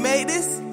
made this?